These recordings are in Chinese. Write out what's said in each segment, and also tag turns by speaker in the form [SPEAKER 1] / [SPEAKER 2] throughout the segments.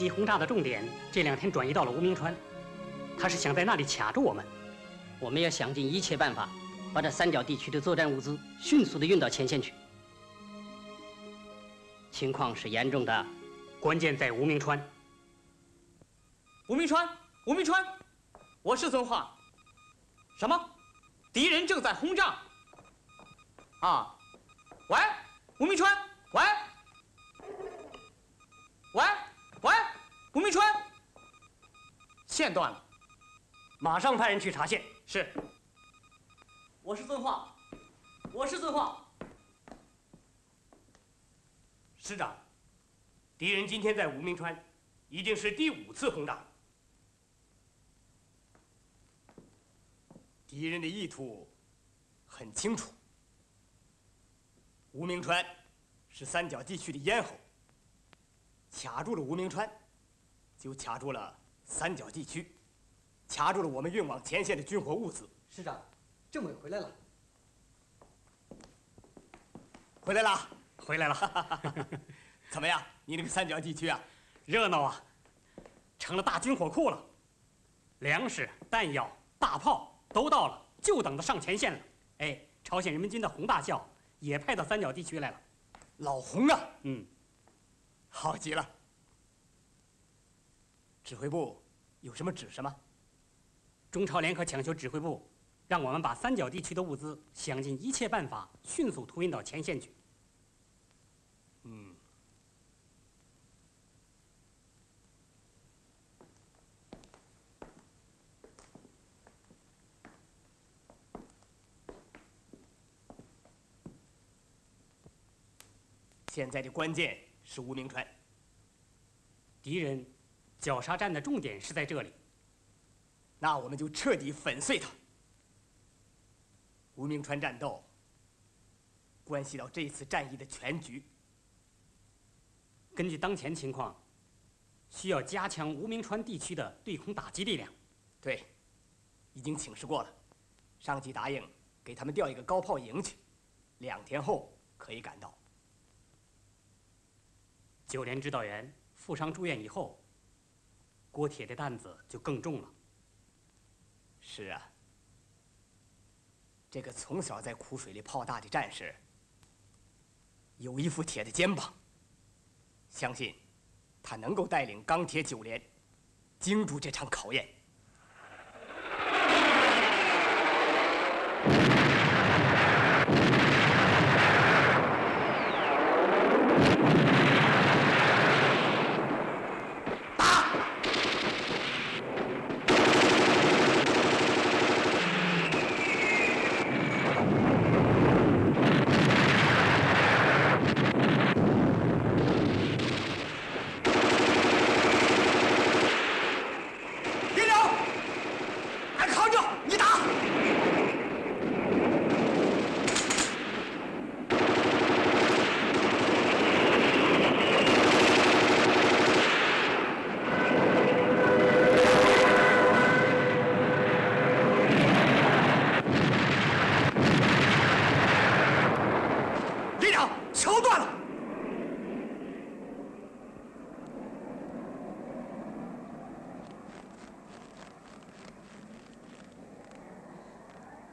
[SPEAKER 1] 机轰炸的重点这两天转移到了无名川，他是想在那里卡住我们。
[SPEAKER 2] 我们要想尽一切办法，把这三角地区的作战物资迅速的运到前线去。情况是严重的，
[SPEAKER 1] 关键在无名川。
[SPEAKER 3] 吴明川，吴明川，我是遵化。什么？敌人正在轰炸？啊，喂，吴明川，喂，喂，喂，吴明川，线断了，
[SPEAKER 1] 马上派人去查线。
[SPEAKER 3] 是，我是遵化，我是遵化。
[SPEAKER 4] 师长，敌人今天在无名川，已经是第五次轰炸。敌人的意图很清楚，无名川是三角地区的咽喉，卡住了无名川，就卡住了三角地区。卡住了我们运往前线的军火物资。
[SPEAKER 5] 师长，政委回来了。
[SPEAKER 4] 回来了，
[SPEAKER 1] 回来了。
[SPEAKER 4] 怎么样？你那个三角地区啊，
[SPEAKER 1] 热闹啊，成了大军火库了，粮食、弹药、大炮都到了，就等着上前线了。哎，朝鲜人民军的洪大校也派到三角地区来了。
[SPEAKER 4] 老洪啊，
[SPEAKER 1] 嗯，
[SPEAKER 4] 好极了。指挥部有什么指示吗？
[SPEAKER 1] 中朝联合抢修指挥部让我们把三角地区的物资想尽一切办法迅速突运到前线去。
[SPEAKER 4] 嗯。现在的关键是无名川，
[SPEAKER 1] 敌人绞杀战的重点是在这里。
[SPEAKER 4] 那我们就彻底粉碎他。无名川战斗关系到这次战役的全局。
[SPEAKER 1] 根据当前情况，需要加强无名川地区的对空打击力量。
[SPEAKER 4] 对，已经请示过了，上级答应给他们调一个高炮营去，两天后可以赶到。
[SPEAKER 1] 九连指导员负伤住院以后，郭铁的担子就更重了。
[SPEAKER 4] 是啊，这个从小在苦水里泡大的战士，有一副铁的肩膀。相信他能够带领钢铁九连，经住这场考验。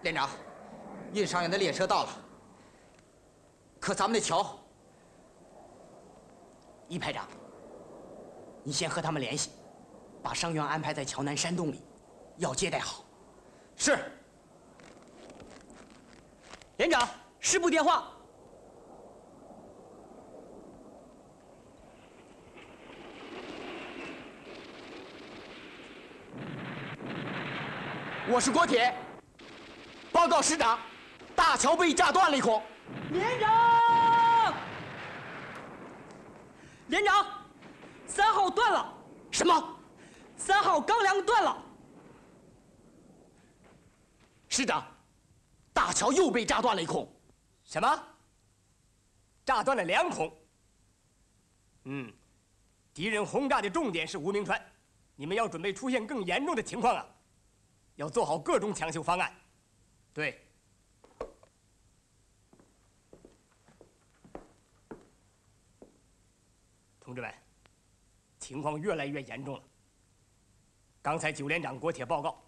[SPEAKER 5] 连长，运伤员的列车到了，可咱们的桥……一排长，你先和他们联系，把伤员安排在桥南山洞里，要接待好。
[SPEAKER 3] 是。连长，师部电话。
[SPEAKER 5] 我是郭铁。报告师长，大桥被炸断了一孔。
[SPEAKER 3] 连长，连长，三号断了。
[SPEAKER 5] 什么？
[SPEAKER 3] 三号钢梁断了。
[SPEAKER 5] 师长，大桥又被炸断了一孔。
[SPEAKER 4] 什么？炸断了两孔。嗯，敌人轰炸的重点是无名川，你们要准备出现更严重的情况啊，要做好各种抢修方案。对，同志们，情况越来越严重了。刚才九连长国铁报告，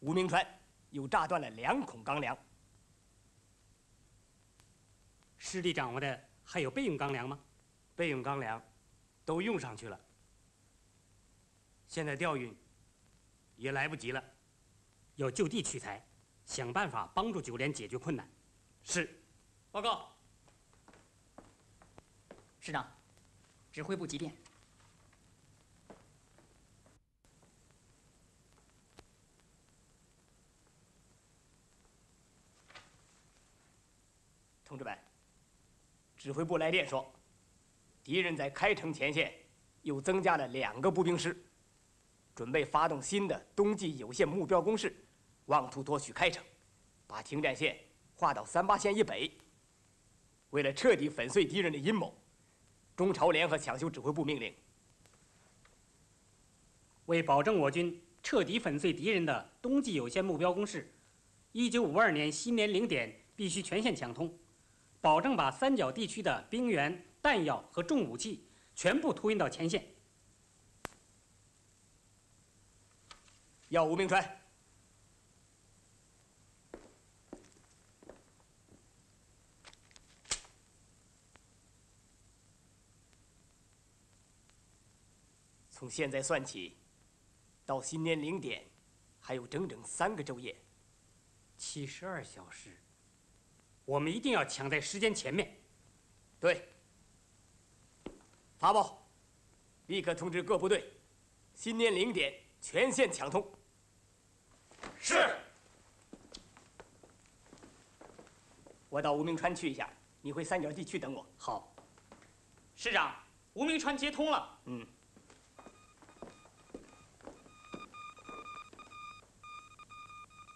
[SPEAKER 4] 吴明川又炸断了两孔钢梁。
[SPEAKER 1] 师弟掌握的还有备用钢梁吗？
[SPEAKER 6] 备用钢梁都用上去了，现在调运也来不及了，
[SPEAKER 1] 要就地取材，想办法帮助九连解决困难。
[SPEAKER 6] 是，
[SPEAKER 3] 报告，师长，指挥部急电。
[SPEAKER 4] 同志们，指挥部来电说，敌人在开城前线又增加了两个步兵师，准备发动新的冬季有限目标攻势，妄图夺取开城，把停战线划到三八线以北。为了彻底粉碎敌人的阴谋，中朝联合抢修指挥部命令，
[SPEAKER 1] 为保证我军彻底粉碎敌人的冬季有限目标攻势，一九五二年新年零点必须全线抢通，保证把三角地区的兵员、弹药和重武器全部突运到前线。
[SPEAKER 4] 要吴明川。从现在算起，到新年零点，还有整整三个昼夜，
[SPEAKER 1] 七十二小时。我们一定要抢在时间前面。
[SPEAKER 4] 对。发报，立刻通知各部队，新年零点全线抢通。
[SPEAKER 6] 是。
[SPEAKER 4] 我到吴明川去一下，你回三角地区等我。
[SPEAKER 1] 好。
[SPEAKER 3] 师长，吴明川接通了。
[SPEAKER 4] 嗯。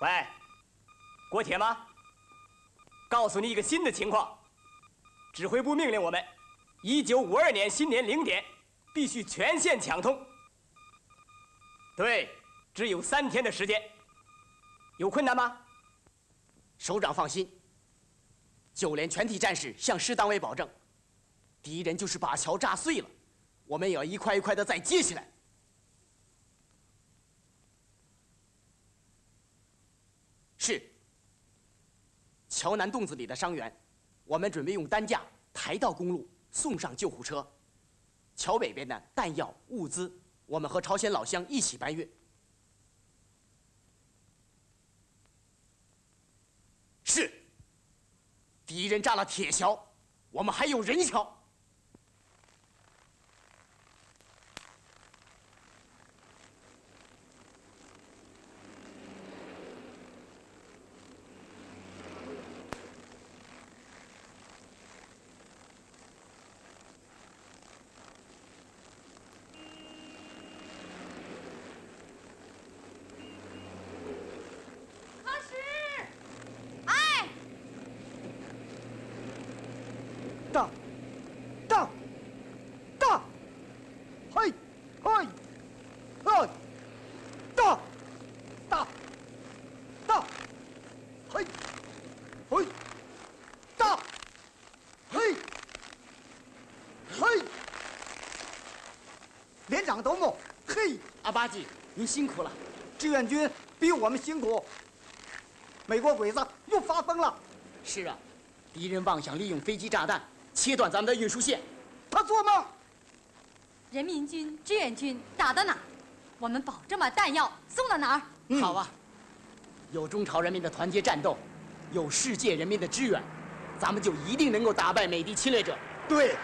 [SPEAKER 4] 喂，国铁吗？告诉你一个新的情况，指挥部命令我们，一九五二年新年零点必须全线抢通。对，只有三天的时间。有困难吗？
[SPEAKER 5] 首长放心，九连全体战士向师党委保证，敌人就是把桥炸碎了，我们也要一块一块的再接起来。是。桥南洞子里的伤员，我们准备用担架抬到公路，送上救护车。桥北边的弹药物资，我们和朝鲜老乡一起搬运。是。敌人炸了铁桥，我们还有人桥。
[SPEAKER 7] 董某，
[SPEAKER 5] 嘿，阿巴吉，您辛苦了。
[SPEAKER 7] 志愿军比我们辛苦。美国鬼子又发疯了。
[SPEAKER 5] 是啊，敌人妄想利用飞机炸弹切断咱们的运输线。
[SPEAKER 7] 他做梦。
[SPEAKER 8] 人民军志愿军打到哪儿，我们保证把弹药送到哪
[SPEAKER 5] 儿。好啊，有中朝人民的团结战斗，有世界人民的支援，咱们就一定能够打败美帝侵略者。
[SPEAKER 7] 对。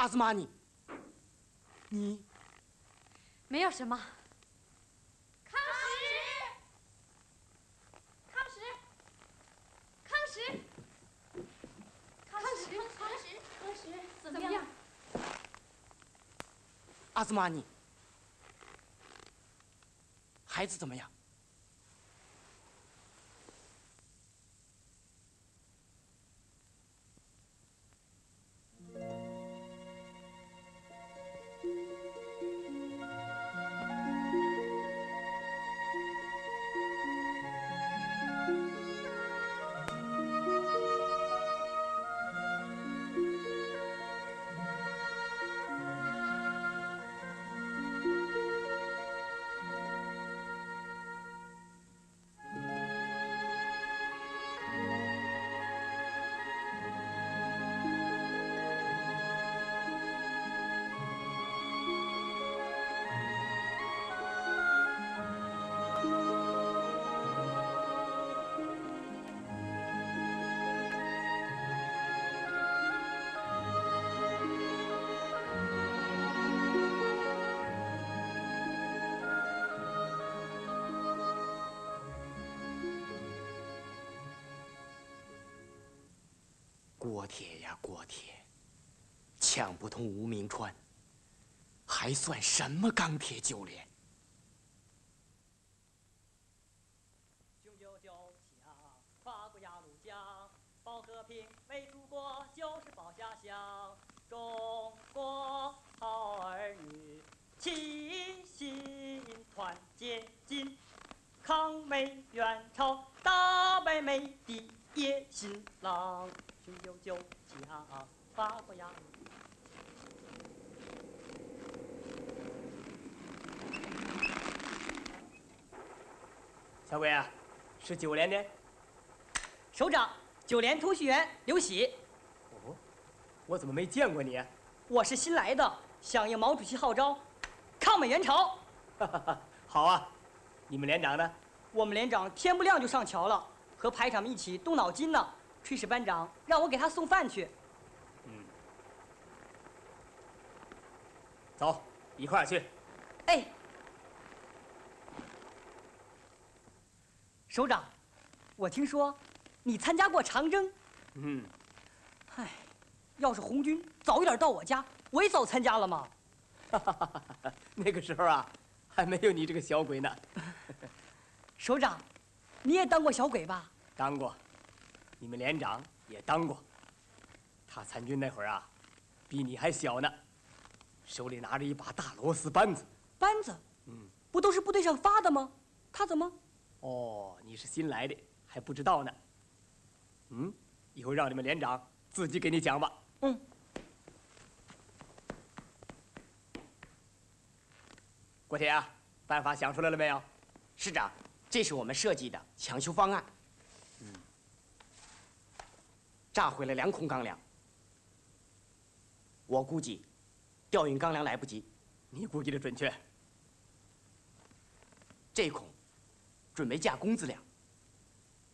[SPEAKER 5] 阿兹玛尼，你。
[SPEAKER 9] 没有什么。
[SPEAKER 8] 康石，康石，康石，康石，康石，康石，怎么样？
[SPEAKER 5] 阿兹玛尼，孩子怎么样？郭铁呀郭铁，抢不通无名川，还算什么钢铁九连？
[SPEAKER 10] 雄赳赳气昂，跨过鸭绿江，保和平为祖国就是保家乡。中国好儿女齐心团结紧，抗美援朝，打败美帝野心狼。雄赳赳气昂，跨过鸭绿
[SPEAKER 4] 小鬼啊，是九连的？
[SPEAKER 10] 首长，九连通讯员刘喜，
[SPEAKER 4] 哦，我怎么没见过你啊？
[SPEAKER 10] 我是新来的，响应毛主席号召，抗美援朝。
[SPEAKER 4] 好啊！你们连长呢？
[SPEAKER 10] 我们连长天不亮就上桥了，和排长们一起动脑筋呢。炊事班长让我给他送饭去。
[SPEAKER 4] 嗯，走，一块儿去。
[SPEAKER 10] 哎，首长，我听说你参加过长征。
[SPEAKER 4] 嗯，
[SPEAKER 10] 唉，要是红军早一点到我家，我也早参加了嘛。
[SPEAKER 4] 那个时候啊，还没有你这个小鬼呢。
[SPEAKER 10] 首长，你也当过小鬼吧？
[SPEAKER 4] 当过，你们连长也当过。他参军那会儿啊，比你还小呢，手里拿着一把大螺丝扳子。
[SPEAKER 10] 扳子？
[SPEAKER 4] 嗯，
[SPEAKER 10] 不都是部队上发的吗？他怎么？
[SPEAKER 4] 哦，你是新来的，还不知道呢。嗯，以后让你们连长自己给你讲吧。
[SPEAKER 10] 嗯。
[SPEAKER 4] 郭铁啊，办法想出来了没有？
[SPEAKER 5] 师长，这是我们设计的抢修方案。
[SPEAKER 4] 嗯，
[SPEAKER 5] 炸毁了两孔钢梁，我估计调运钢梁来不及。
[SPEAKER 4] 你估计的准确。
[SPEAKER 5] 这孔准备架工资梁，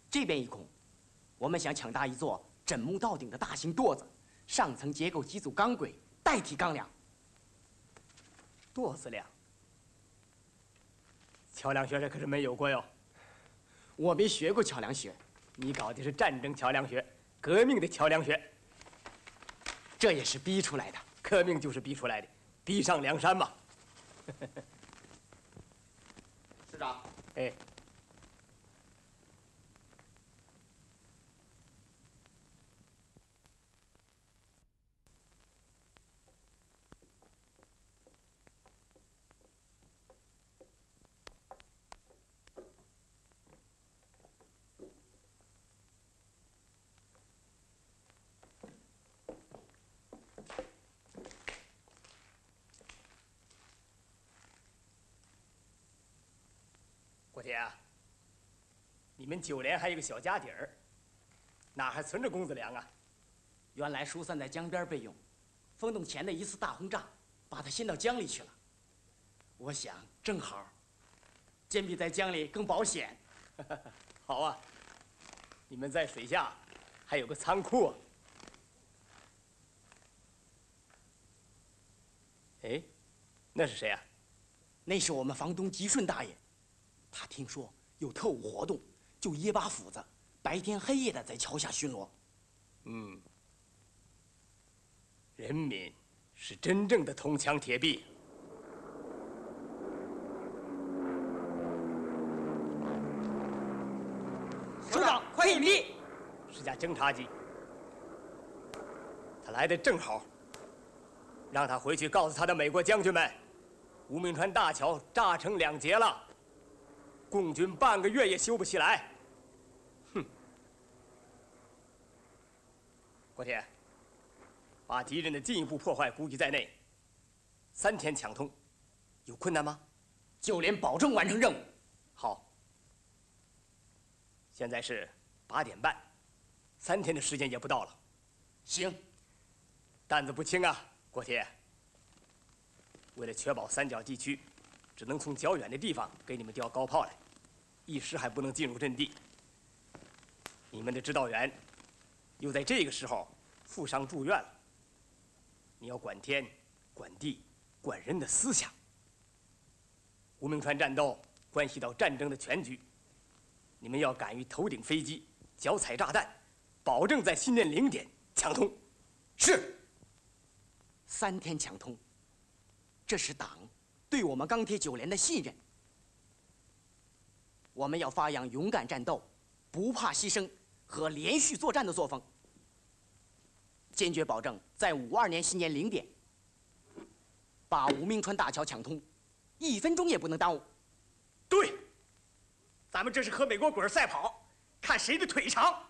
[SPEAKER 5] 这边一孔，我们想抢搭一座枕木到顶的大型垛子，上层结构几组钢轨代替钢梁。
[SPEAKER 4] 垛子梁，桥梁学这可是没有过哟。
[SPEAKER 5] 我没学过桥梁学，
[SPEAKER 4] 你搞的是战争桥梁学，革命的桥梁学。
[SPEAKER 5] 这也是逼出来的，
[SPEAKER 4] 革命就是逼出来的，逼上梁山嘛。
[SPEAKER 5] 师长，
[SPEAKER 4] 哎，郭铁啊，你们九连还有个小家底儿，哪还存着工资粮啊？
[SPEAKER 5] 原来疏散在江边备用，风洞前的一次大轰炸，把他掀到江里去了。我想正好，坚比在江里更保险。
[SPEAKER 4] 好啊，你们在水下还有个仓库啊。哎，那是谁啊？
[SPEAKER 5] 那是我们房东吉顺大爷，他听说有特务活动，就掖把斧子，白天黑夜的在桥下巡逻。
[SPEAKER 4] 嗯，人民是真正的铜墙铁壁。
[SPEAKER 3] 首长，快隐蔽！
[SPEAKER 4] 是架侦察机，他来的正好。让他回去告诉他的美国将军们，无名川大桥炸成两截了，共军半个月也修不起来。哼！郭铁，把敌人的进一步破坏估计在内，三天抢通，有困难吗？
[SPEAKER 5] 就连保证完成任务。
[SPEAKER 4] 好。现在是八点半，三天的时间也不到了。
[SPEAKER 5] 行，
[SPEAKER 4] 担子不轻啊，郭铁。为了确保三角地区，只能从较远的地方给你们调高炮来，一时还不能进入阵地。你们的指导员又在这个时候负伤住院了。你要管天、管地、管人的思想。无名川战斗关系到战争的全局。你们要敢于头顶飞机，脚踩炸弹，保证在信念零点抢通。
[SPEAKER 5] 是。三天抢通，这是党对我们钢铁九连的信任。我们要发扬勇敢战斗、不怕牺牲和连续作战的作风，坚决保证在五二年新年零点把吴明川大桥抢通，一分钟也不能耽误。
[SPEAKER 4] 对。咱们这是和美国鬼赛跑，看谁的腿长。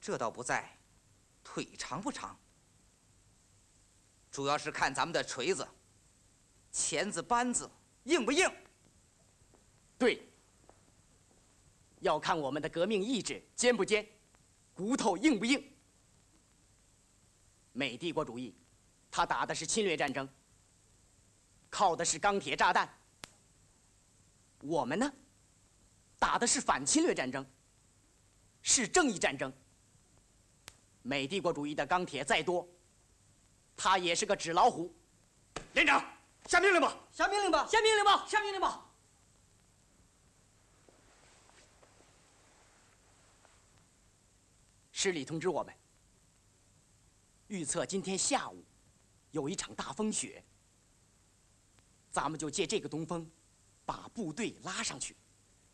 [SPEAKER 11] 这倒不在，腿长不长，主要是看咱们的锤子、钳子、扳子硬不硬。
[SPEAKER 5] 对，要看我们的革命意志坚不坚，骨头硬不硬。美帝国主义，他打的是侵略战争，靠的是钢铁炸弹。我们呢，打的是反侵略战争，是正义战争。美帝国主义的钢铁再多，它也是个纸老虎。
[SPEAKER 4] 连长，下命令吧！
[SPEAKER 2] 下命令吧！
[SPEAKER 3] 下命令吧！下命令吧！
[SPEAKER 5] 师里通知我们，预测今天下午有一场大风雪，咱们就借这个东风。把部队拉上去，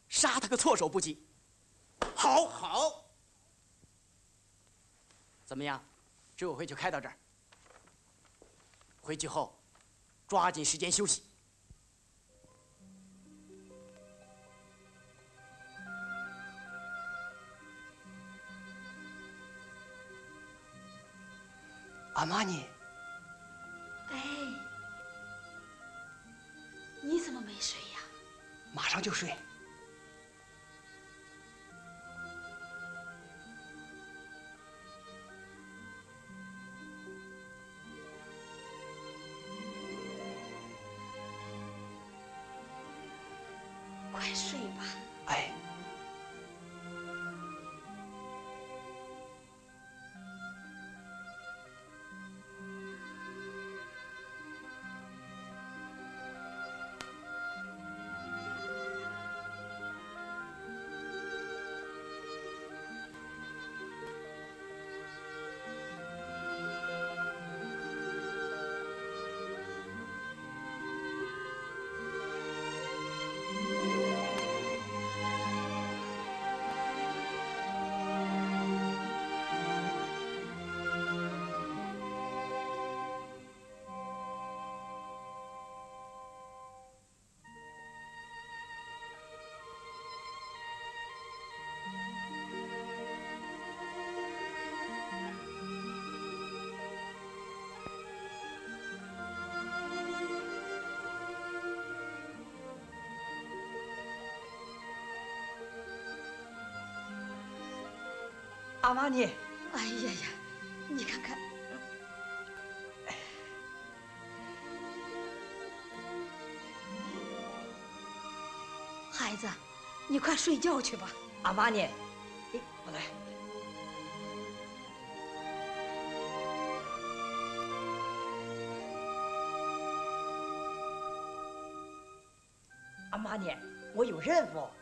[SPEAKER 5] 杀他个措手不及。
[SPEAKER 11] 好，好。
[SPEAKER 5] 怎么样？执委会就开到这儿。回去后，抓紧时间休息。
[SPEAKER 4] 阿玛尼。
[SPEAKER 12] 哎，你怎么没睡呀？
[SPEAKER 4] 马上就睡。
[SPEAKER 3] 阿玛尼。
[SPEAKER 12] 哎呀呀你看看。孩子你快睡觉去吧。
[SPEAKER 3] 阿玛尼。我来。
[SPEAKER 10] 阿玛尼我有任务。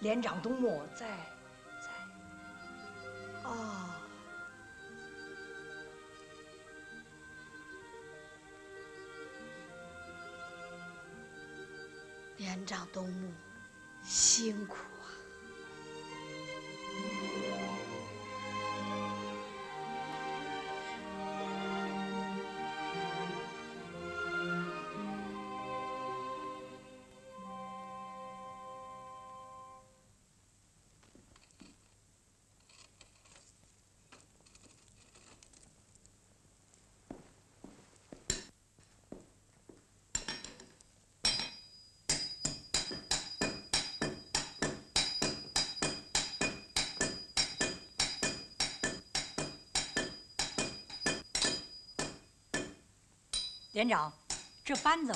[SPEAKER 10] 连长东木在在。
[SPEAKER 12] 哦。连长东木，辛苦
[SPEAKER 10] 连长，这班子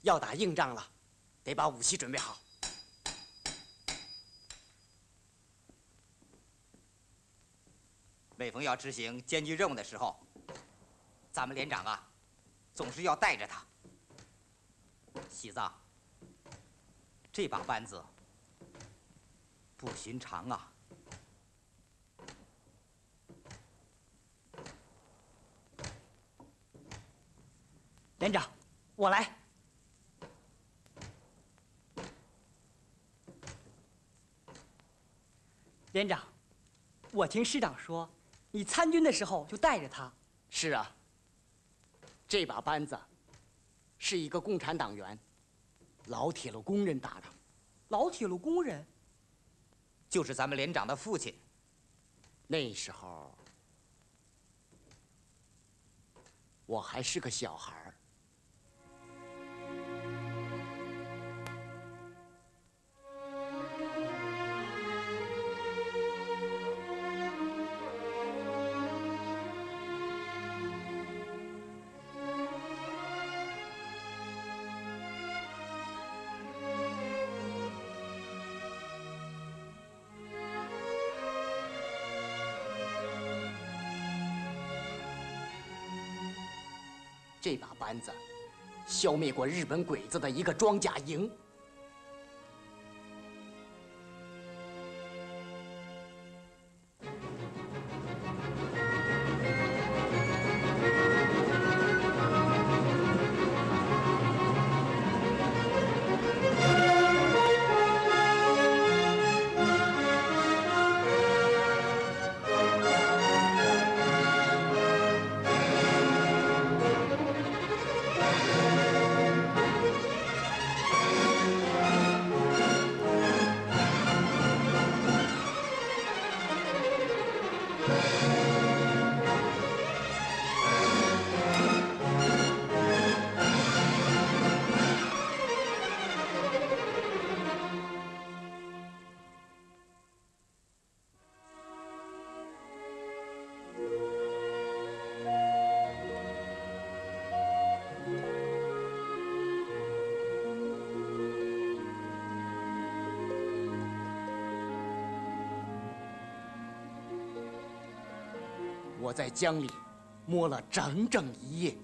[SPEAKER 5] 要打硬仗了，得把武器准备好。
[SPEAKER 11] 每逢要执行艰巨任务的时候，咱们连长啊，总是要带着他。西藏，这把班子不寻常啊！
[SPEAKER 10] 连长，我来。连长，我听师长说，你参军的时候就带着他。
[SPEAKER 5] 是啊，这把扳子是一个共产党员，老铁路工人打的。
[SPEAKER 10] 老铁路工人，
[SPEAKER 11] 就是咱们连长的父亲。
[SPEAKER 5] 那时候我还是个小孩儿。消灭过日本鬼子的一个装甲营。我在江里摸了整整一夜，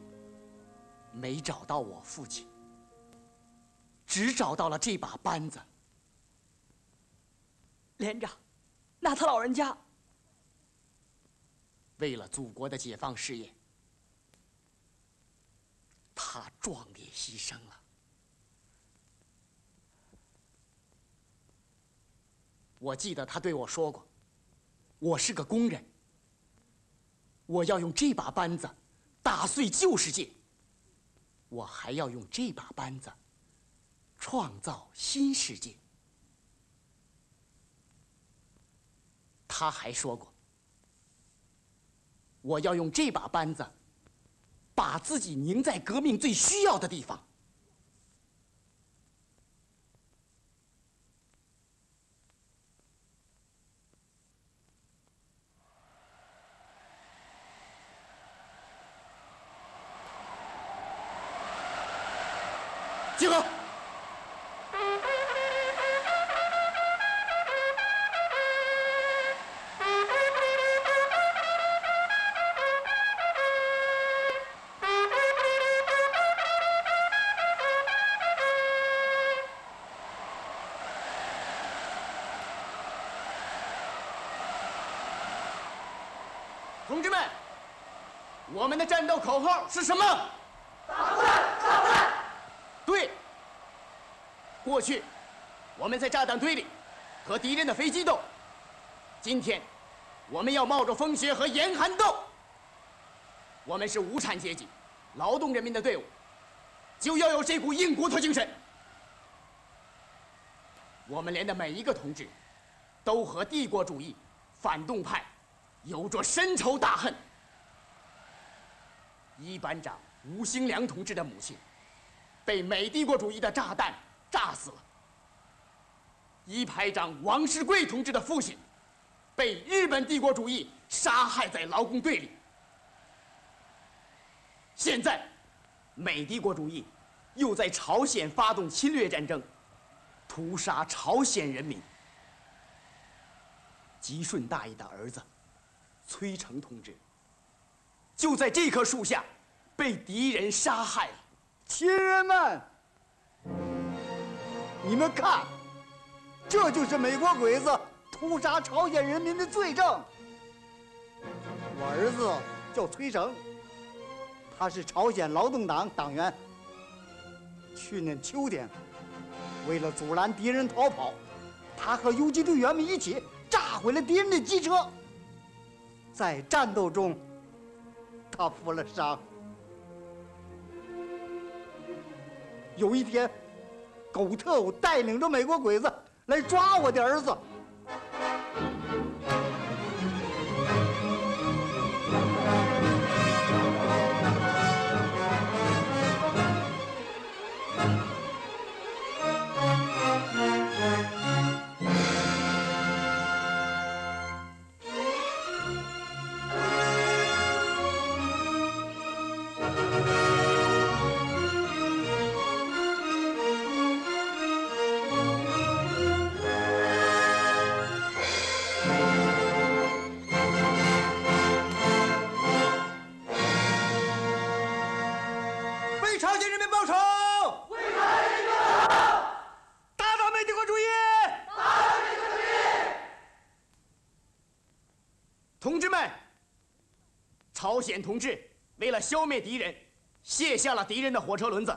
[SPEAKER 5] 没找到我父亲，只找到了这把扳子。
[SPEAKER 10] 连长，那他老人家
[SPEAKER 5] 为了祖国的解放事业，他壮烈牺牲了。我记得他对我说过：“我是个工人。”我要用这把扳子打碎旧世界，我还要用这把扳子创造新世界。他还说过，我要用这把扳子把自己拧在革命最需要的地方。是什么？
[SPEAKER 7] 打不烂，炸不烂。
[SPEAKER 5] 对。过去，我们在炸弹堆里和敌人的飞机斗。今天，我们要冒着风雪和严寒斗。我们是无产阶级、劳动人民的队伍，就要有这股硬骨头精神。我们连的每一个同志，都和帝国主义、反动派有着深仇大恨。一班长吴兴良同志的母亲，被美帝国主义的炸弹炸死了。一排长王世贵同志的父亲，被日本帝国主义杀害在劳工队里。现在，美帝国主义又在朝鲜发动侵略战争，屠杀朝鲜人民。吉顺大爷的儿子崔成同志，就在这棵树下被敌人杀害了。
[SPEAKER 7] 亲人们，你们看，这就是美国鬼子屠杀朝鲜人民的罪证。我儿子叫崔成。他是朝鲜劳动党党员。去年秋天，为了阻拦敌人逃跑，他和游击队员们一起炸毁了敌人的机车。在战斗中，他负了伤。有一天，狗特务带领着美国鬼子来抓我的儿子。
[SPEAKER 5] 简同志为了消灭敌人，卸下了敌人的火车轮子。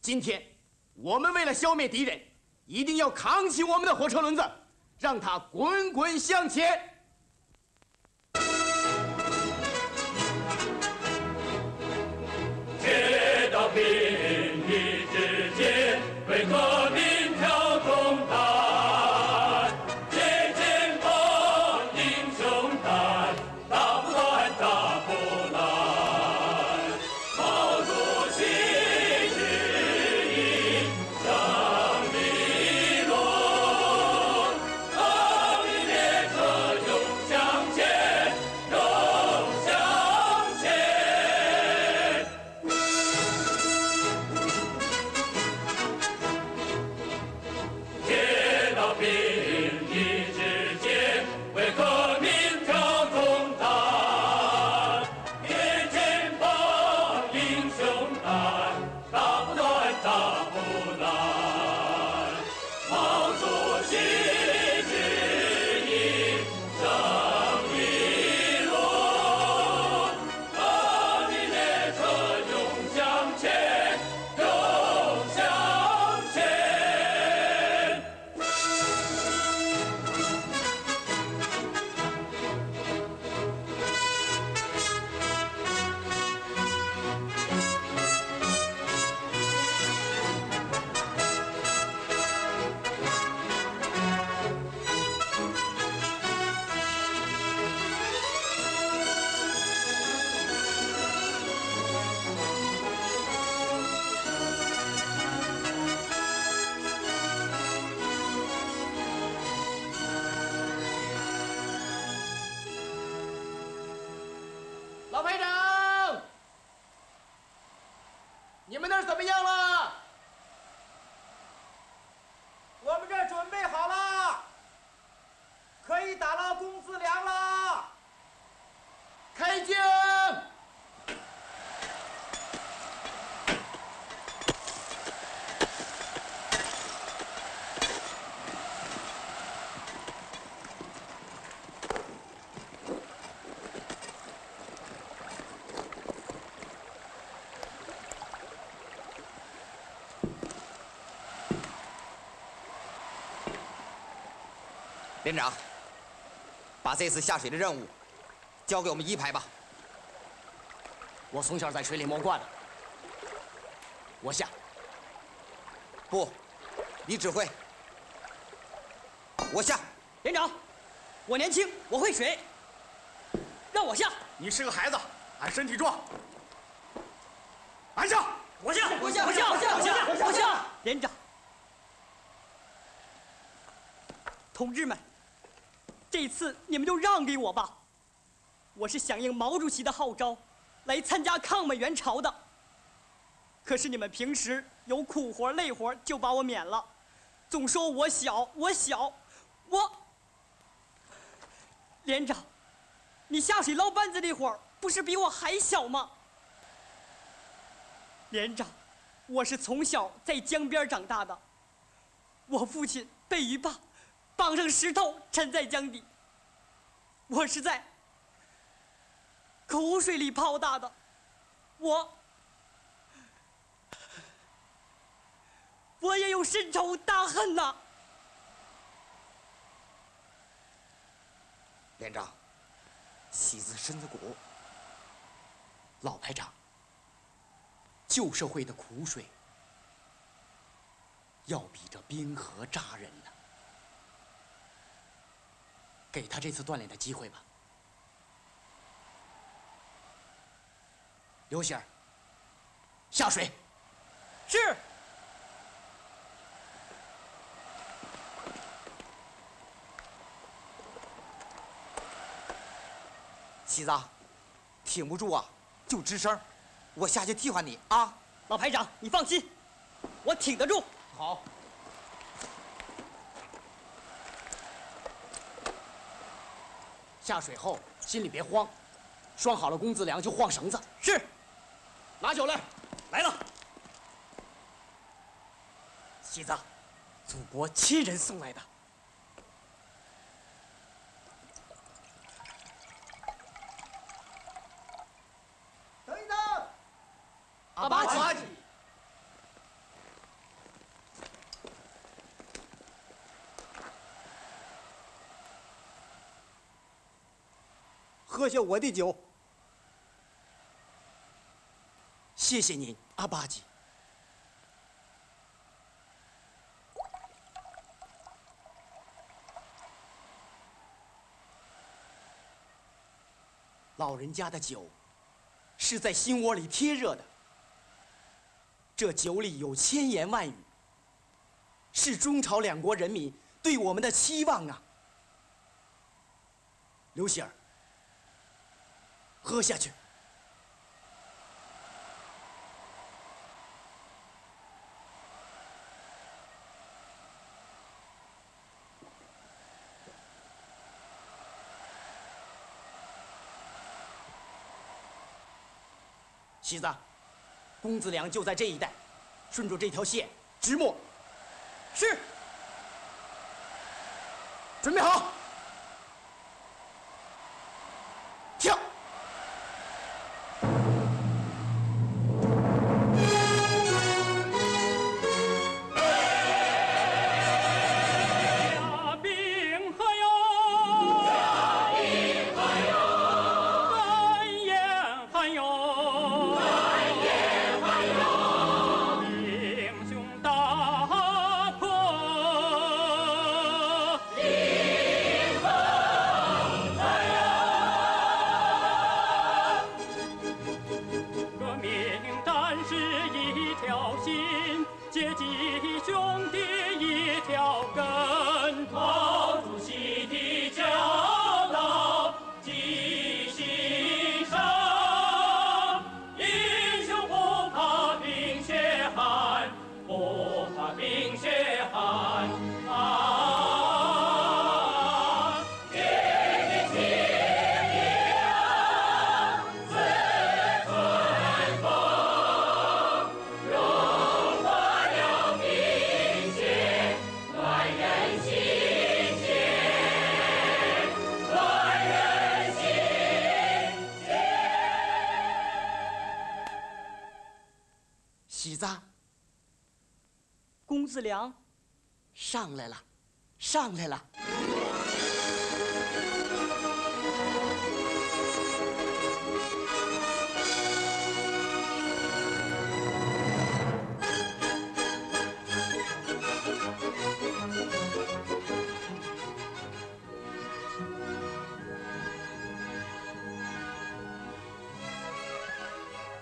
[SPEAKER 5] 今天，我们为了消灭敌人，一定要扛起我们的火车轮子，让它滚滚向前。
[SPEAKER 11] 连长，把这次下水的任务交给我们一排吧。
[SPEAKER 4] 我从小在水里摸惯了，我下。
[SPEAKER 11] 不，你指挥。我下。
[SPEAKER 10] 连长，我年轻，我会水，让我下。
[SPEAKER 4] 你是个孩子，俺身体壮。俺下，
[SPEAKER 1] 我下，
[SPEAKER 10] 我下，我下，我下，我下，我下。连长，同志们，这次你们就让给我吧。我是响应毛主席的号召，来参加抗美援朝的。可是你们平时有苦活累活，就把我免了，总说我小，我小，我。连长，你下水捞班子那会儿，不是比我还小吗？连长，我是从小在江边长大的，我父亲被鱼霸，绑上石头沉在江底。我是在苦水里泡大的，我，我也有深仇大恨呐。
[SPEAKER 5] 连长，喜字身子骨。老排长，旧社会的苦水要比这冰河扎人呢。给他这次锻炼的机会吧。刘喜儿，下水。
[SPEAKER 10] 是。
[SPEAKER 5] 喜子，挺不住啊，就吱声，我下去替换你啊。
[SPEAKER 10] 老排长，你放心，我挺得住。
[SPEAKER 5] 好。下水后心里别慌，拴好了公子梁就晃绳子。
[SPEAKER 10] 是。
[SPEAKER 4] 拿酒来，
[SPEAKER 10] 来了。
[SPEAKER 4] 喜子，祖国亲人送来的。
[SPEAKER 7] 阿巴吉，喝下我的酒。
[SPEAKER 5] 谢谢您，阿巴吉。老人家的酒，是在心窝里贴热的。这酒里有千言万语，是中朝两国人民对我们的期望啊！刘喜儿，喝下去。喜子。公子良就在这一带，顺着这条线直摸。
[SPEAKER 10] 是。
[SPEAKER 5] 准备好。
[SPEAKER 10] 凉
[SPEAKER 5] 上来了上来了。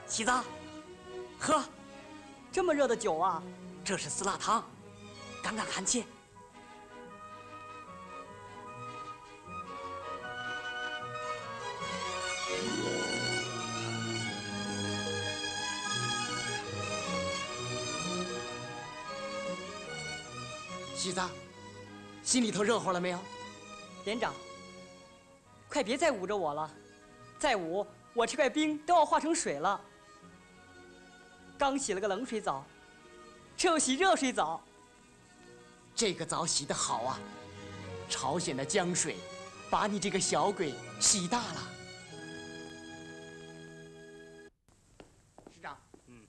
[SPEAKER 1] 喜子喝。
[SPEAKER 10] 这么热的酒啊。
[SPEAKER 1] 这是丝辣汤。刚刚含切。
[SPEAKER 5] 喜子，心里头热乎了没有？
[SPEAKER 10] 连长，快别再捂着我了，再捂我这块冰都要化成水了。刚洗了个冷水澡，这又洗热水澡。
[SPEAKER 5] 这个澡洗得好啊！朝鲜的江水，把你这个小鬼洗大了。师长，
[SPEAKER 4] 嗯，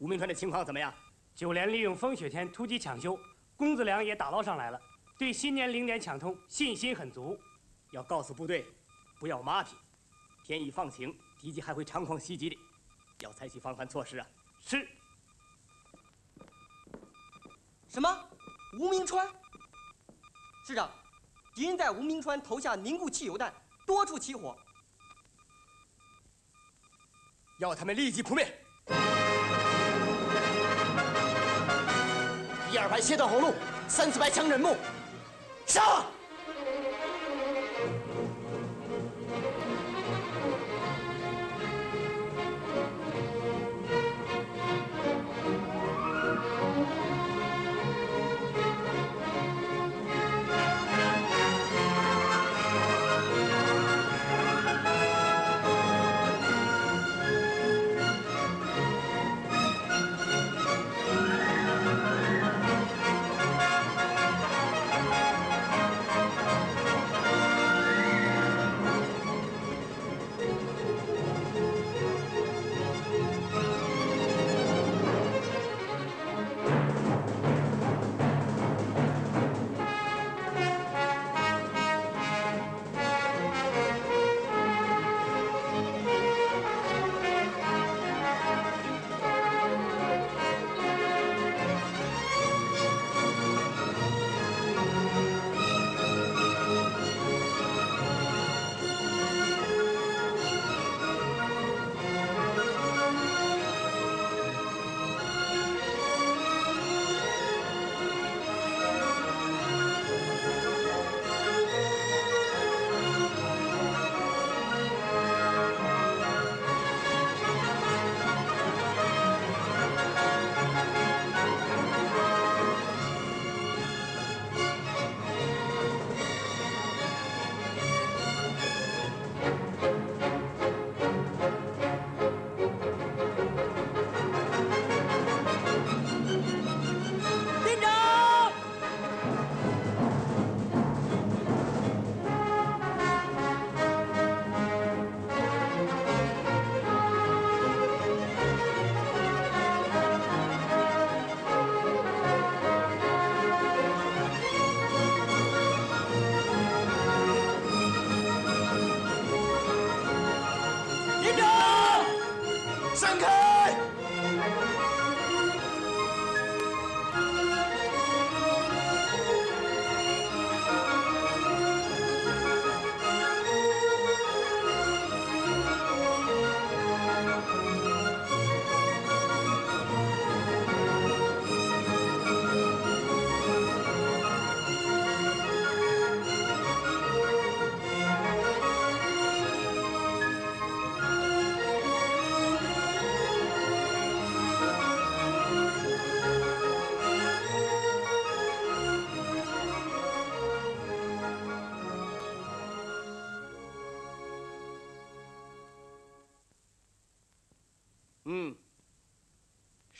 [SPEAKER 4] 吴明川的情况怎么样？
[SPEAKER 6] 九连利用风雪天突击抢修，工资粮也打捞上来了，对新年零点抢通信心很足。
[SPEAKER 4] 要告诉部队，不要马屁。天一放晴，敌机还会猖狂袭击的，要采取防范措施啊！
[SPEAKER 6] 是。
[SPEAKER 13] 什么？吴明川？师长，敌人在吴明川投下凝固汽油弹，多处起火，
[SPEAKER 4] 要他们立即扑灭。
[SPEAKER 5] 一二排切断后路，三四排强忍木，上！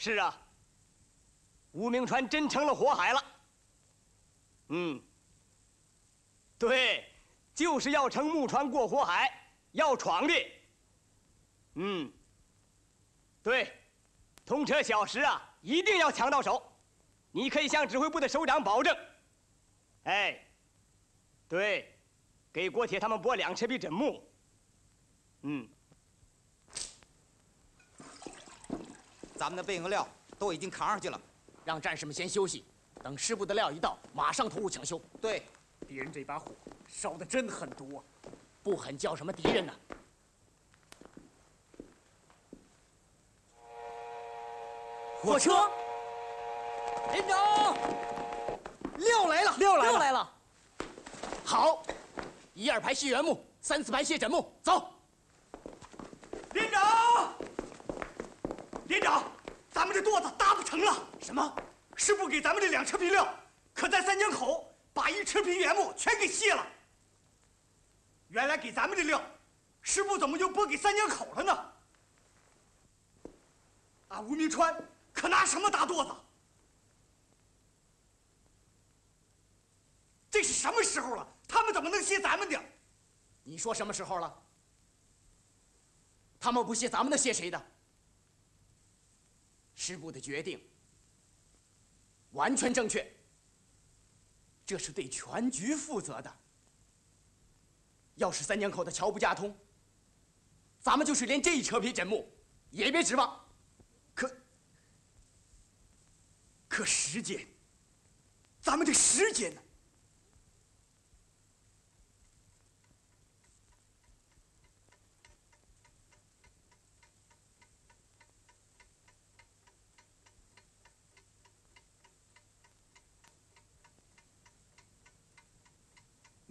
[SPEAKER 4] 是啊，吴明川真成了火海了。嗯，对，就是要乘木船过火海，要闯的。嗯，对，通车小时啊，一定要抢到手。你可以向指挥部的首长保证。哎，对，给郭铁他们拨两车比枕木。嗯。
[SPEAKER 11] 咱们的备用料都已经扛上去了，
[SPEAKER 5] 让战士们先休息，等师部的料一到，马上投入抢修。
[SPEAKER 11] 对，
[SPEAKER 1] 敌人这把火烧的真狠毒啊！
[SPEAKER 5] 不狠叫什么敌人呢？
[SPEAKER 10] 火车，连长，料来了，
[SPEAKER 5] 料来了
[SPEAKER 10] 料来了。
[SPEAKER 5] 好，一二排卸原木，三四排卸枕木，走。
[SPEAKER 7] 连长，连长，咱们这垛子搭不成了。
[SPEAKER 5] 什么？
[SPEAKER 7] 师傅给咱们这两车皮料，可在三江口把一车皮原木全给卸了。原来给咱们的料，师傅怎么就拨给三江口了呢？啊吴明川可拿什么搭垛子？这是什么时候了？他们怎么能卸咱们的？
[SPEAKER 5] 你说什么时候了？他们不卸咱们的，卸谁的？师部的决定完全正确，这是对全局负责的。要是三江口的桥不架通，咱们就是连这一车皮枕木也别指望。
[SPEAKER 7] 可可时间，咱们的时间呢？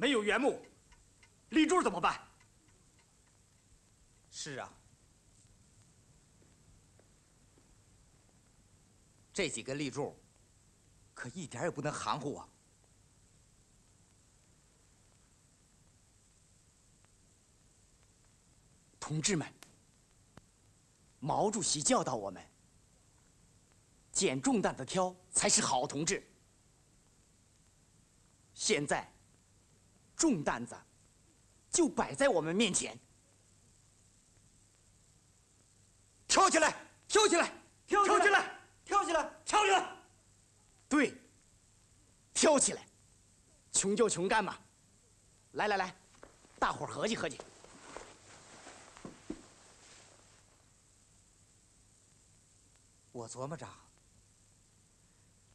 [SPEAKER 7] 没有原木，立柱怎么办？
[SPEAKER 11] 是啊，这几根立柱，可一点也不能含糊啊！
[SPEAKER 5] 同志们，毛主席教导我们，捡重担子挑才是好同志。现在，重担子就摆在我们面前，
[SPEAKER 7] 跳起来，
[SPEAKER 14] 跳起来，跳
[SPEAKER 7] 跳起来，
[SPEAKER 14] 跳起来，
[SPEAKER 7] 跳起来！
[SPEAKER 5] 对，跳起来，穷就穷干嘛！来来来，大伙儿合计合计。
[SPEAKER 11] 我琢磨着，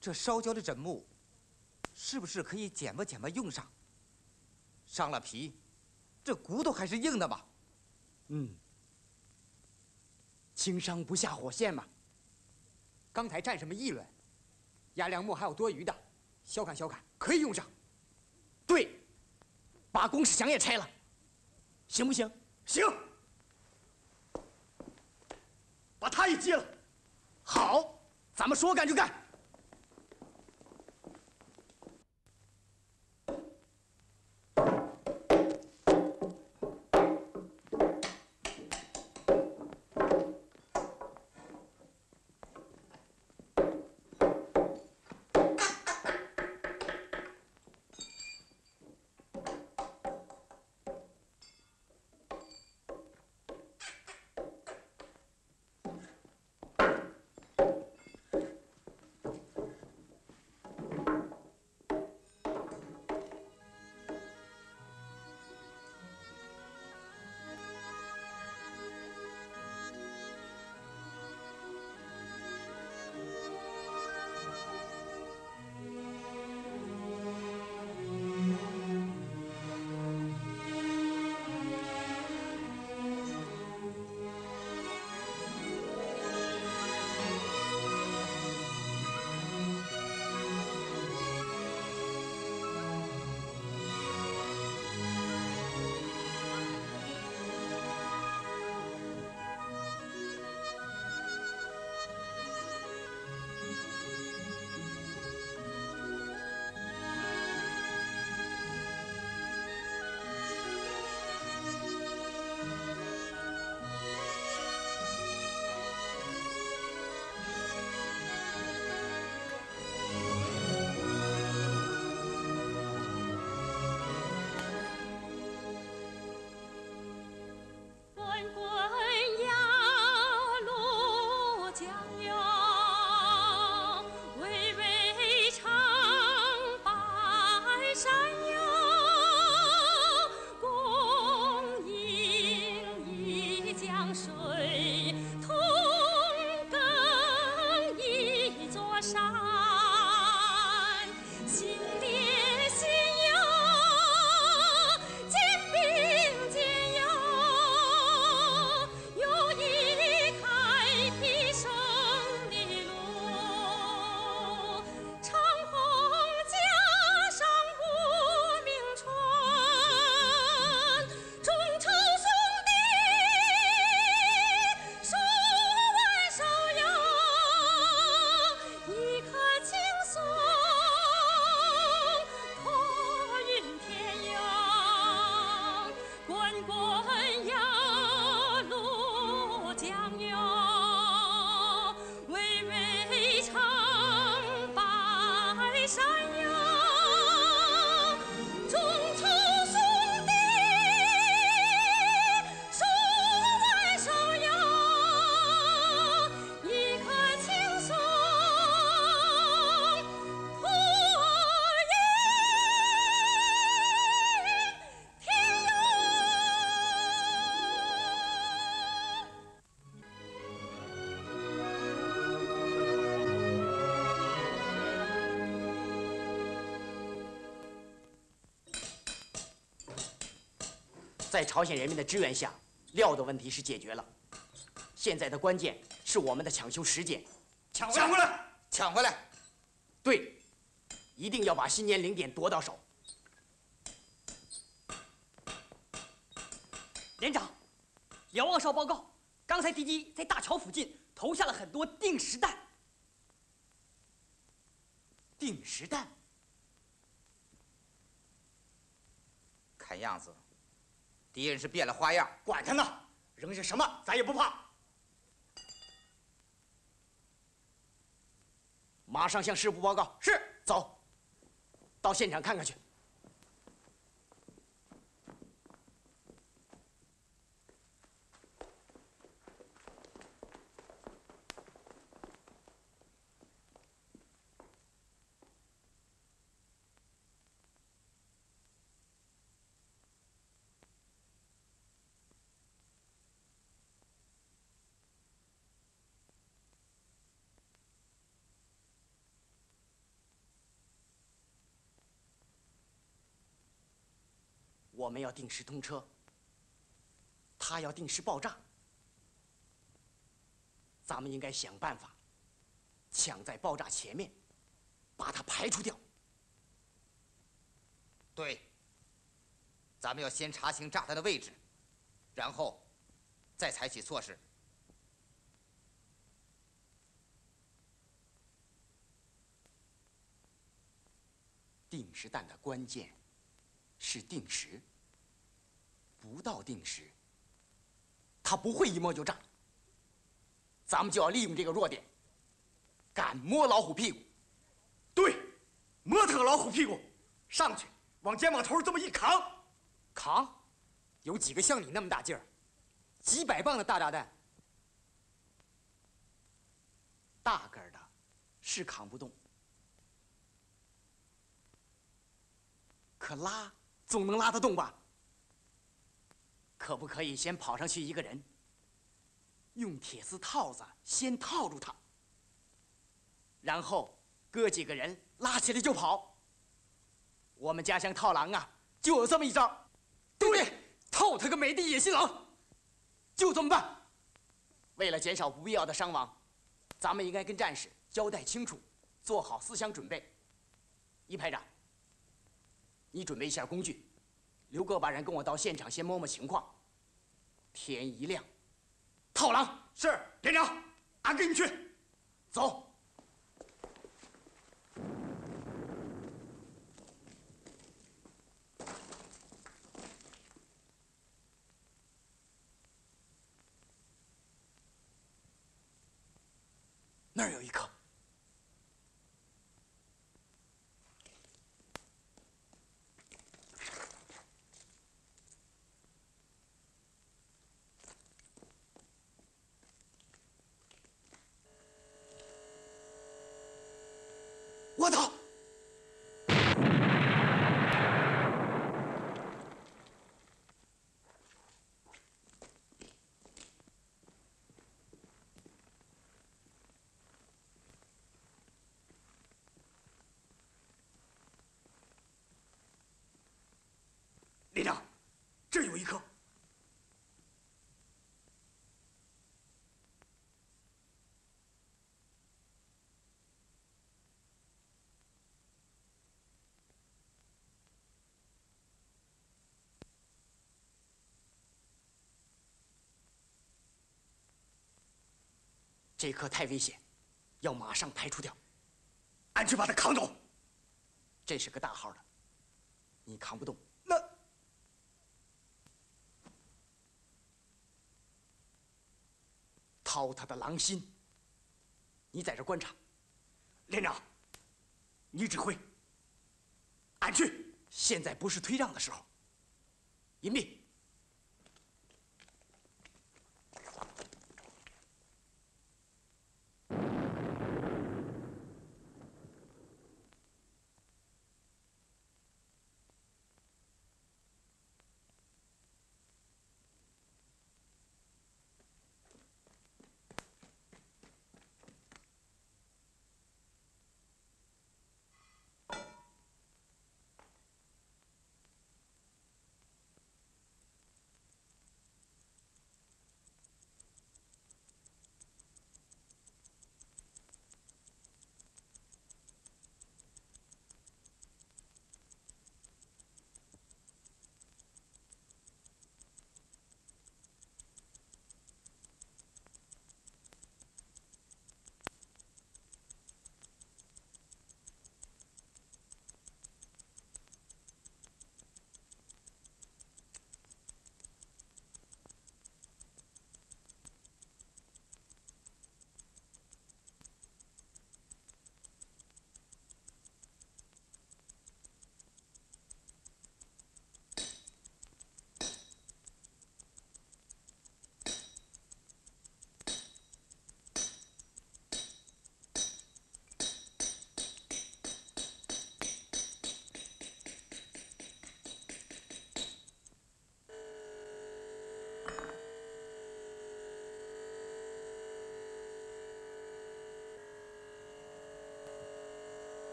[SPEAKER 11] 这烧焦的枕木，是不是可以捡吧捡吧用上？伤了皮，这骨头还是硬的嘛。
[SPEAKER 5] 嗯，轻伤不下火线嘛。
[SPEAKER 15] 刚才战士们议论，压梁木还有多余的，小砍小砍可以用上。
[SPEAKER 5] 对，把工事墙也拆了，行不行？
[SPEAKER 7] 行。把他也接了。
[SPEAKER 5] 好，咱们说干就干。在朝鲜人民的支援下，料的问题是解决了。现在的关键是我们的抢修时间。
[SPEAKER 6] 抢回来，
[SPEAKER 11] 抢回来！
[SPEAKER 5] 对，一定要把新年零点夺到手。
[SPEAKER 10] 连长，瞭望哨报告，刚才敌机在大桥附近投下了很多定时弹。
[SPEAKER 5] 定时弹？
[SPEAKER 11] 看样子，敌人是变了花样。
[SPEAKER 4] 管他呢，扔下什么咱也不怕。
[SPEAKER 5] 马上向师部报告。
[SPEAKER 4] 是，
[SPEAKER 5] 走，到现场看看去。我们要定时通车，他要定时爆炸。咱们应该想办法，抢在爆炸前面，把它排除掉。
[SPEAKER 11] 对，咱们要先查清炸弹的位置，然后再采取措施。
[SPEAKER 5] 定时弹的关键是定时，不到定时，它不会一摸就炸。咱们就要利用这个弱点，敢摸老虎屁股。
[SPEAKER 4] 对，摸他个老虎屁股，上去往肩膀头这么一扛，
[SPEAKER 16] 扛，有几个像你那么大劲儿？几百磅的大炸弹，
[SPEAKER 5] 大个儿的，是扛不动。可拉总能拉得动吧？可不可以先跑上去一个人，用铁丝套子先套住他，然后哥几个人拉起来就跑？我们家乡套狼啊，就有这么一招。
[SPEAKER 16] 对，套他个美的野心狼，
[SPEAKER 5] 就这么办。为了减少不必要的伤亡，咱们应该跟战士交代清楚，做好思想准备。一排长。你准备一下工具，留个把人跟我到现场先摸摸情况。天一亮，套狼
[SPEAKER 4] 是连长，俺跟你去，
[SPEAKER 5] 走。那儿有一颗。我操！
[SPEAKER 4] 连长，这有一颗。
[SPEAKER 5] 这颗太危险，要马上排除掉。
[SPEAKER 4] 俺去把它扛走。
[SPEAKER 5] 这是个大号的，你扛不动。
[SPEAKER 4] 那
[SPEAKER 5] 掏他的狼心。你在这观察。
[SPEAKER 4] 连长，你指挥。俺去。
[SPEAKER 5] 现在不是退让的时候。隐蔽。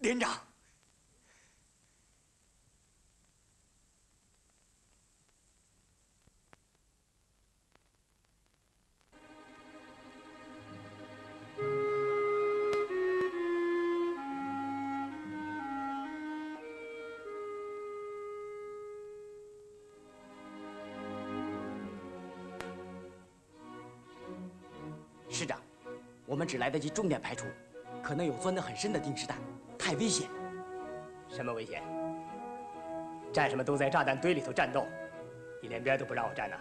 [SPEAKER 4] 连长。
[SPEAKER 5] 师长，我们只来得及重点排除，可能有钻得很深的定时弹，太危险。
[SPEAKER 4] 什么危险？战士们都在炸弹堆里头战斗，你连边都不让我站呢？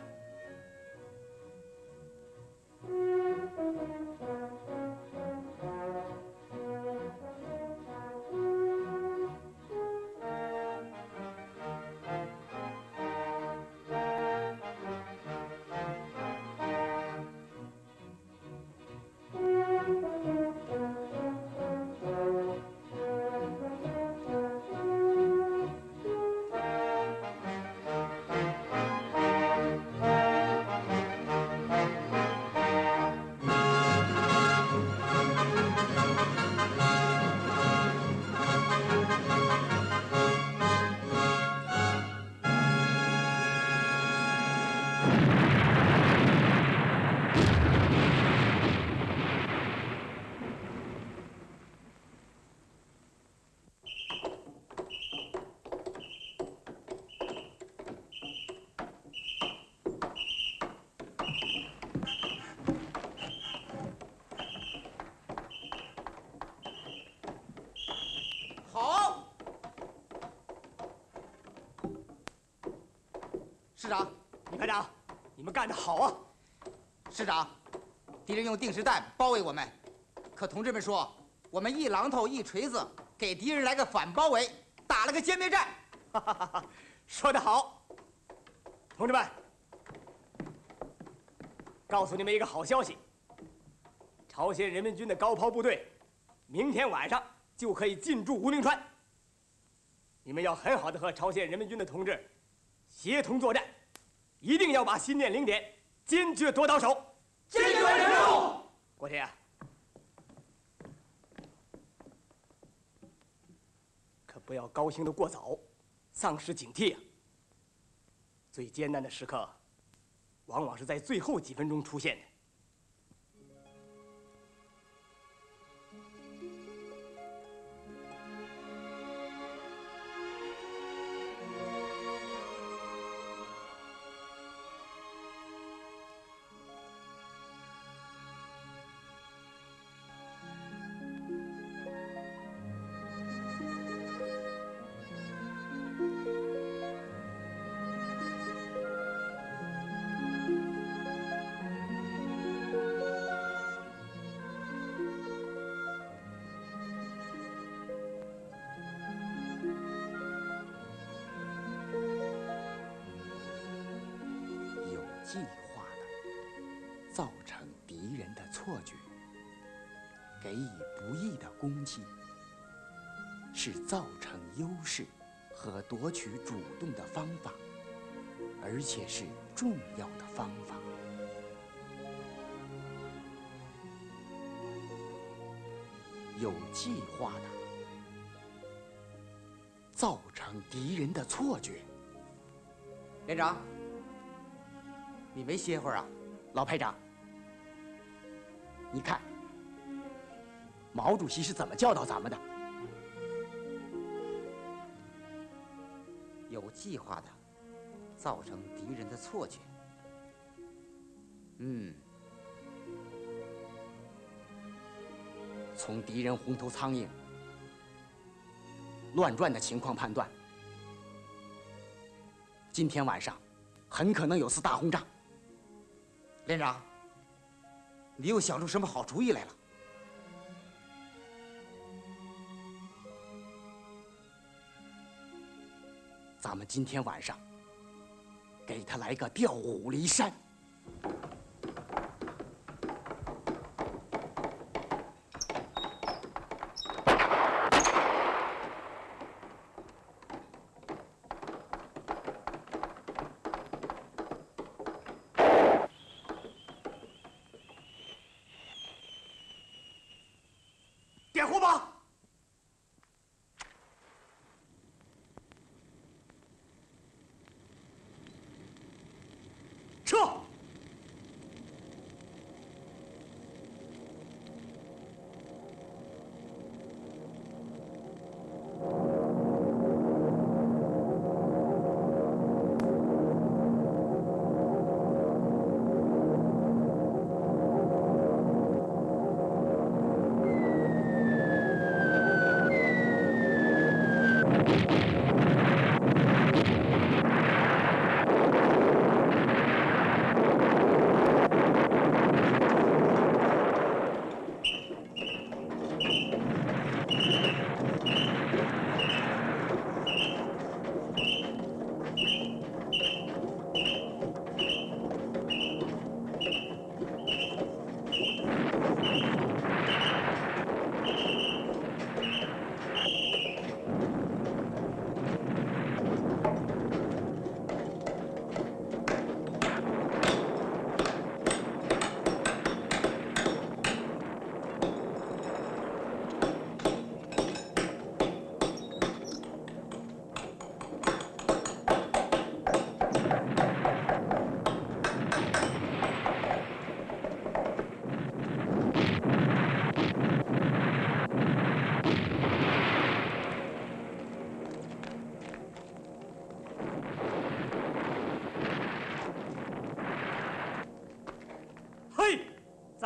[SPEAKER 5] 好
[SPEAKER 4] 啊！
[SPEAKER 11] 师长，敌人用定时弹包围我们，可同志们说我们一榔头一锤子给敌人来个反包围，打了个歼灭战。
[SPEAKER 4] 说得好，同志们，告诉你们一个好消息：朝鲜人民军的高炮部队明天晚上就可以进驻无名川。你们要很好的和朝鲜人民军的同志协同作战，一定要把心念零点坚决夺到手。
[SPEAKER 17] 坚决完成。
[SPEAKER 4] 国天啊，可不要高兴的过早，丧失警惕啊！最艰难的时刻，往往是在最后几分钟出现的。
[SPEAKER 5] 取主动的方法，而且是重要的方法。有计划的造成敌人的错觉。
[SPEAKER 11] 连长，你没歇会儿啊？
[SPEAKER 5] 老排长，你看，毛主席是怎么教导咱们的？
[SPEAKER 11] 计划的造成敌人的错觉。
[SPEAKER 5] 嗯，从敌人红头苍蝇乱转的情况判断，今天晚上很可能有次大轰炸。
[SPEAKER 11] 连长，你又想出什么好主意来了？
[SPEAKER 5] 咱们今天晚上给他来个调虎离山。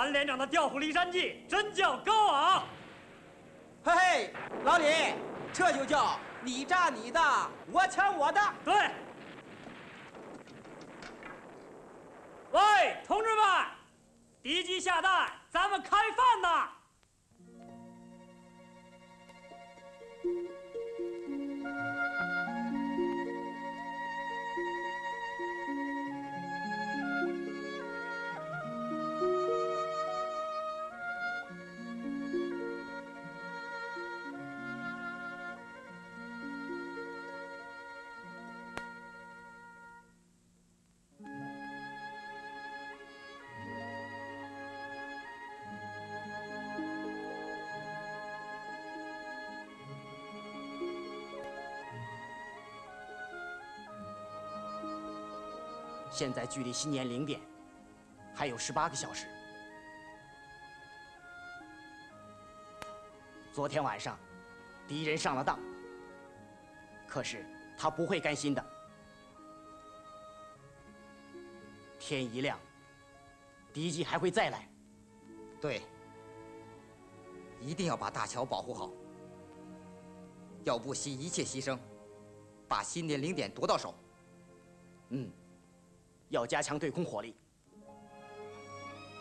[SPEAKER 1] 咱连长的调虎离山计真叫高啊！
[SPEAKER 13] 嘿嘿，老李，这就叫你炸你的，我抢我的。
[SPEAKER 1] 对。
[SPEAKER 5] 现在距离新年零点还有十八个小时。昨天晚上，敌人上了当，可是他不会甘心的。天一亮，敌机还会再来。
[SPEAKER 11] 对，一定要把大桥保护好，要不惜一切牺牲，把新年零点夺到手。
[SPEAKER 5] 嗯，要加强对空火力。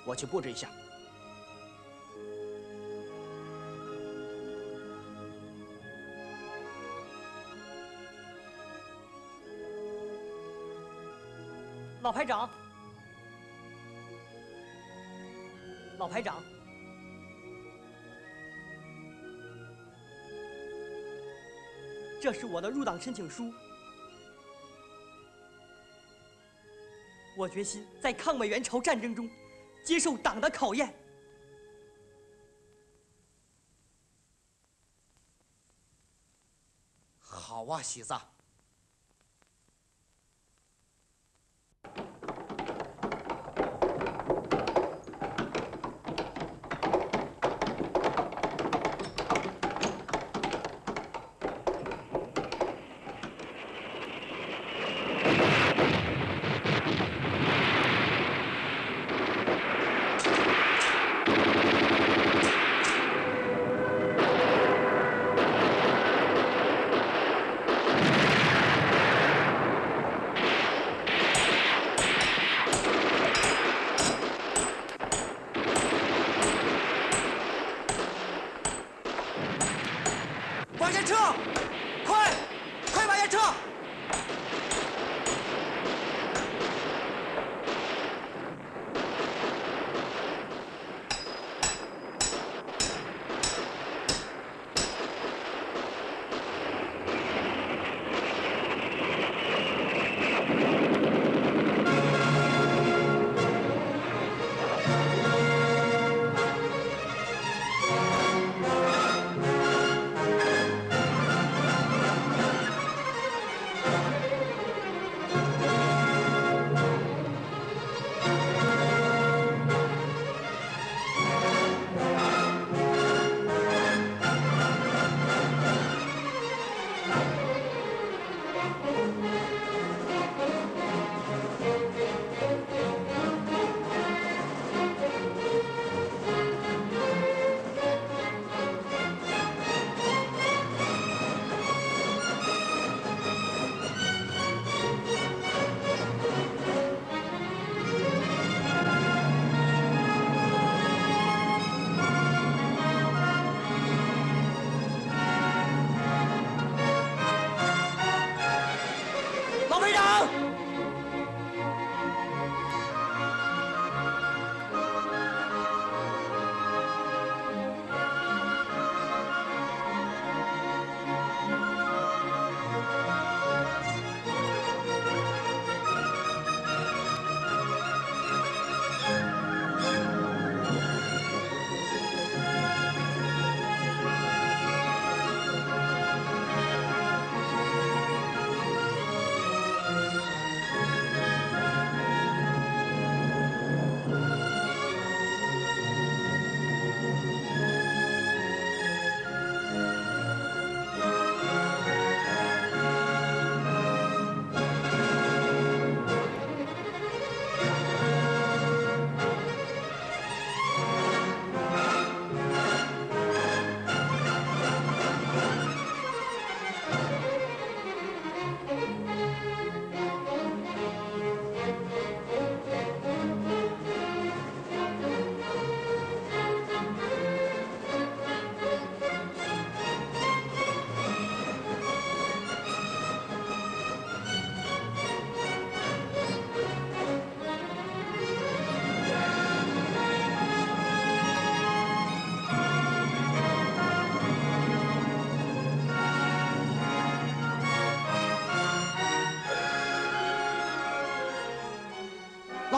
[SPEAKER 5] 我去布置一下。
[SPEAKER 10] 老排长，老排长，这是我的入党申请书。我决心在抗美援朝战争中接受党的考验。
[SPEAKER 11] 好啊，喜子。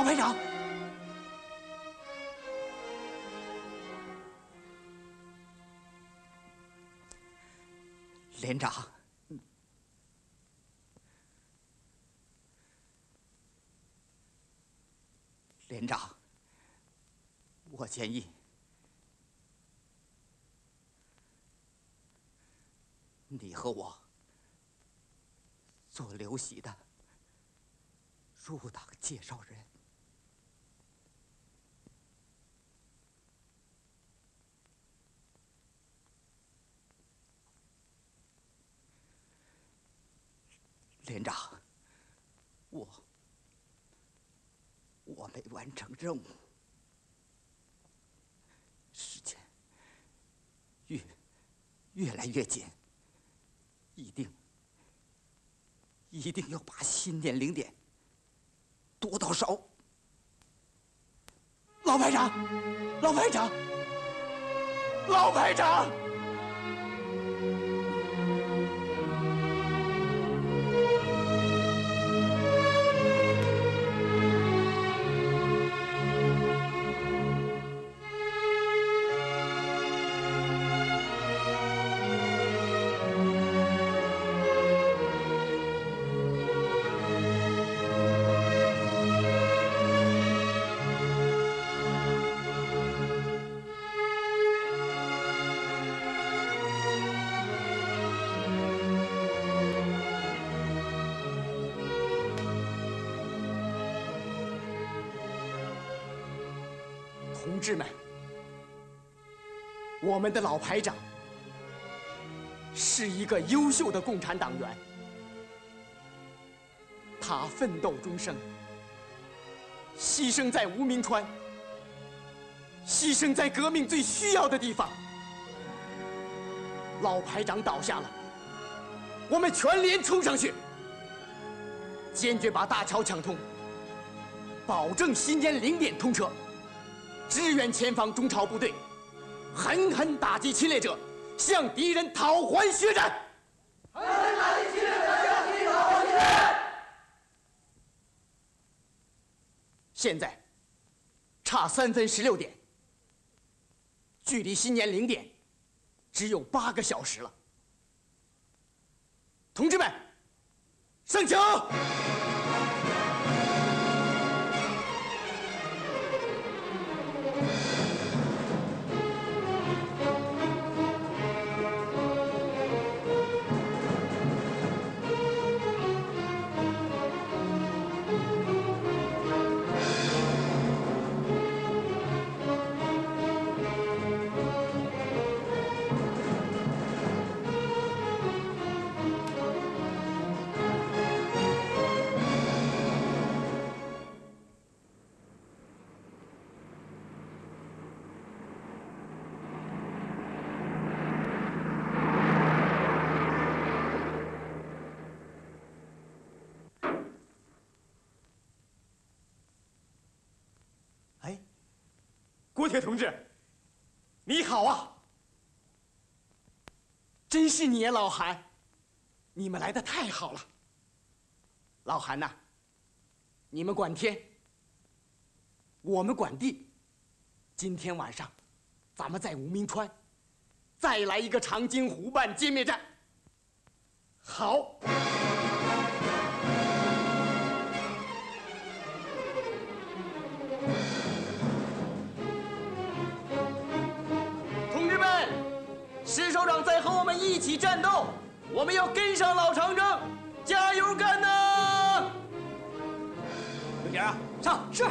[SPEAKER 5] 排长，连长，连长，我建议你和我做刘喜的入党介绍人。连长，我我没完成任务，时间越越来越紧，一定一定要把新年零点多到手。老排长，老排长，老排长。我们的老排长是一个优秀的共产党员，他奋斗终生，牺牲在无名川，牺牲在革命最需要的地方。老排长倒下了，我们全连冲上去，坚决把大桥抢通，保证新年零点通车。支援前方中朝部队，狠狠打击侵略者，向敌人讨还血债。狠狠打击侵略者，向敌人讨还血战。现在差三分十六点，距离新年零点只有八个小时了。同志们，上桥！郭铁同志，你好啊！真是你呀，老韩，你们来的太好了。老韩呐，你们管天，我们管地。今天晚上，咱们在无名川再来一个长津湖畔歼灭战。好。在和我们一起战斗，我们要跟上老长征，加油干呐！
[SPEAKER 4] 刘婷啊，上是。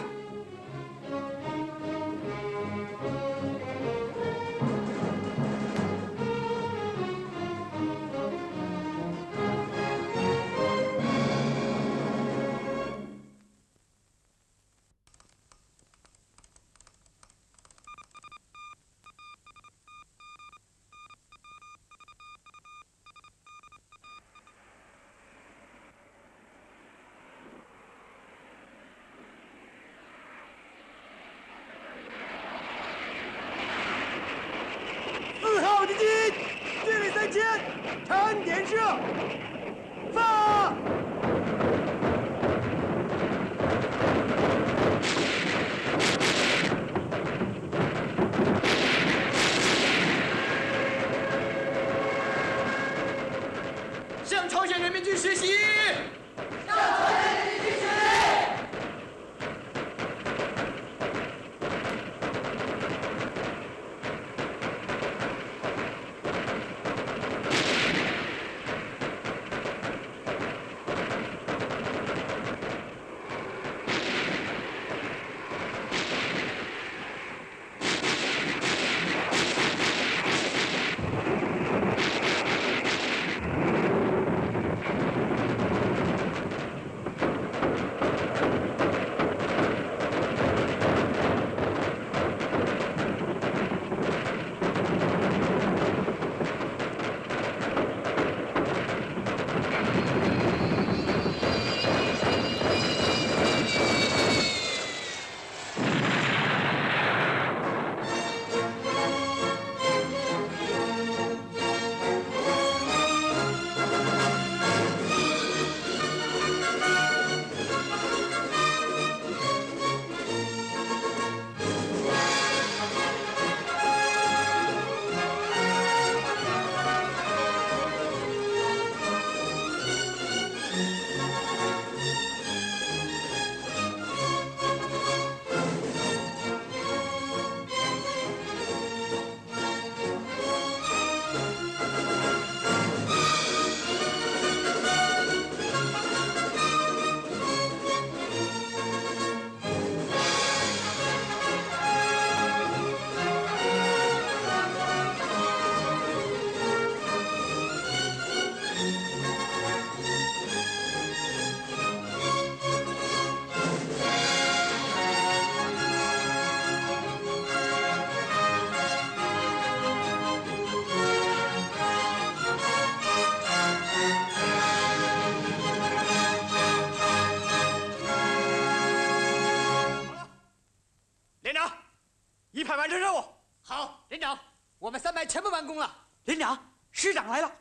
[SPEAKER 16] 全部完工了。
[SPEAKER 10] 连长，师长来了。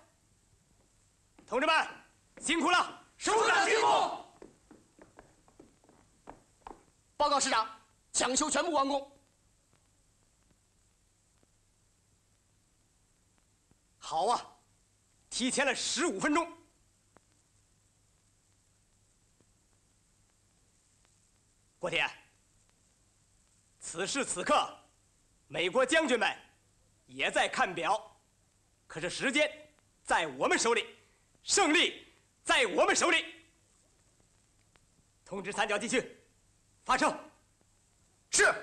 [SPEAKER 4] 同志们，辛苦了！
[SPEAKER 5] 首长辛苦！报告师长，抢修全部完工。
[SPEAKER 4] 好啊，提前了十五分钟。郭铁，此时此刻，美国将军们也在看表，可是时间在我们手里，胜利在我们手里。通知三角地区，发车。
[SPEAKER 5] 是。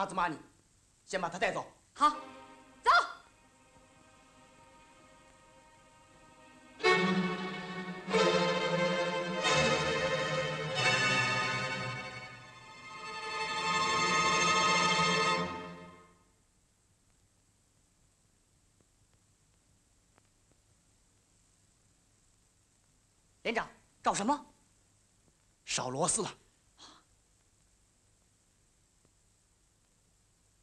[SPEAKER 5] 阿兹玛尼，先把他带走。
[SPEAKER 8] 好，走。
[SPEAKER 5] 连长，找什么？少螺丝了。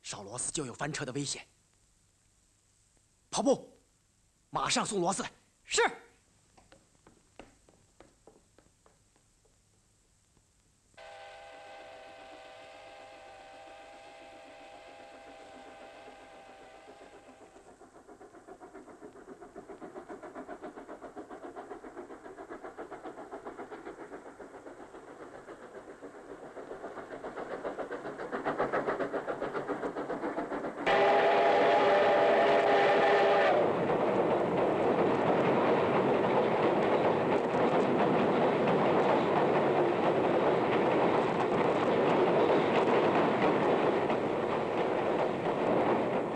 [SPEAKER 5] 少螺丝就有翻车的危险。跑步，马上送螺丝来。
[SPEAKER 10] 是。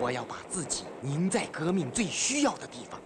[SPEAKER 5] 我要把自己凝在革命最需要的地方。